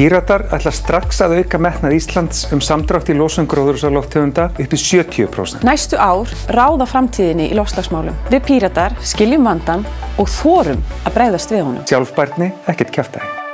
Píratar ætla strax að auka metnað Íslands um samdrátt í losun gróðurúsaloftegunda upp í 70%. Næstu ár ráða framtíðinni í lofslagsmálum. Við Píratar skiljum vandan og þórum að breyðast við honum. Sjálfbærni, ekkert kjæftæði.